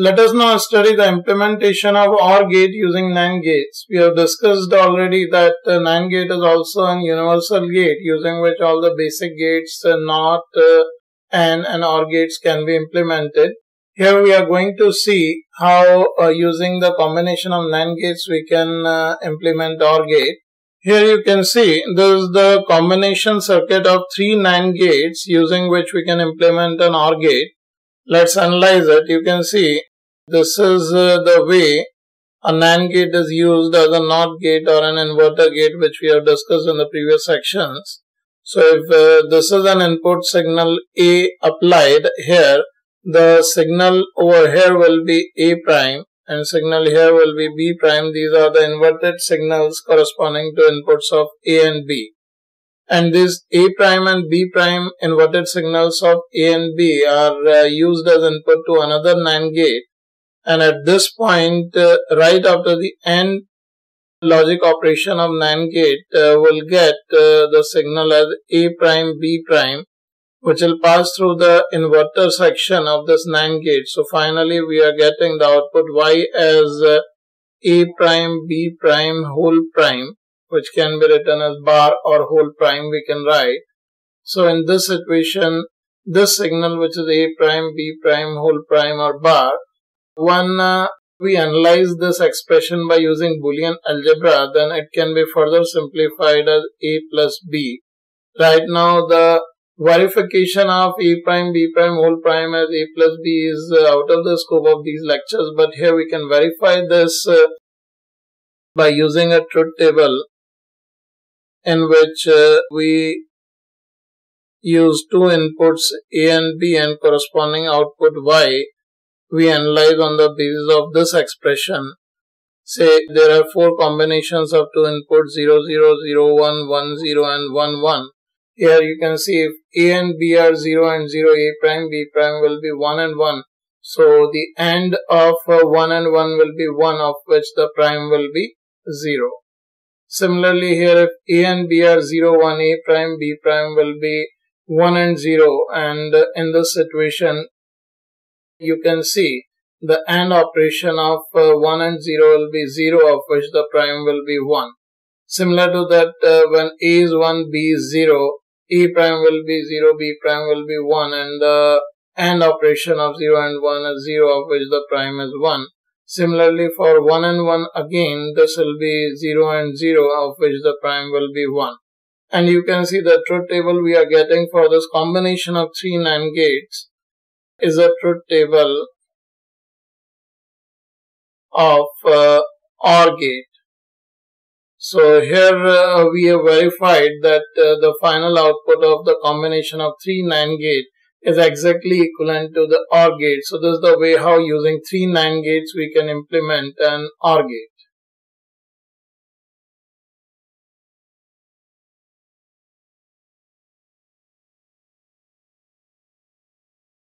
Let us now study the implementation of OR gate using NAND gates. We have discussed already that NAND gate is also a universal gate using which all the basic gates, uh, NOT, uh, AND and OR gates can be implemented. Here we are going to see how uh, using the combination of NAND gates we can uh, implement OR gate. Here you can see this is the combination circuit of three NAND gates using which we can implement an OR gate. Let's analyze it. You can see this is uh, the way a NAND gate is used as a NOT gate or an inverter gate which we have discussed in the previous sections. So if uh, this is an input signal A applied here, the signal over here will be A prime and signal here will be B prime. These are the inverted signals corresponding to inputs of A and B and these A prime and B prime inverted signals of A and B are uh, used as input to another NAND gate and at this point uh, right after the AND logic operation of NAND gate uh, will get uh, the signal as A prime B prime which will pass through the inverter section of this NAND gate. So finally we are getting the output Y as uh, A prime B prime whole prime which can be written as bar or whole prime we can write. So in this situation, this signal which is A prime, B prime, whole prime or bar, when uh, we analyze this expression by using Boolean algebra, then it can be further simplified as A plus B. Right now the verification of A prime, B prime, whole prime as A plus B is uh, out of the scope of these lectures, but here we can verify this uh, by using a truth table in which uh, we use two inputs A and B and corresponding output Y, we analyze on the basis of this expression. Say there are four combinations of two inputs 0, 0, 0, 1, 1, 0 and 1, 1. Here you can see if A and B are 0 and 0, A prime, B prime will be 1 and 1. So the AND of uh, 1 and 1 will be 1 of which the prime will be 0. Similarly, here if A and B are 0, 1, A prime, B prime will be 1 and 0 and in this situation you can see the AND operation of uh, 1 and 0 will be 0 of which the prime will be 1. Similar to that uh, when A is 1, B is 0, A prime will be 0, B prime will be 1 and the AND operation of 0 and 1 is 0 of which the prime is 1. Similarly, for 1 and 1 again, this will be 0 and 0 of which the prime will be 1. And you can see the truth table we are getting for this combination of three NAND gates is a truth table of uh, OR gate. So here uh, we have verified that uh, the final output of the combination of three NAND gate is exactly equivalent to the OR gate. So this is the way how using three NAND gates we can implement an OR gate.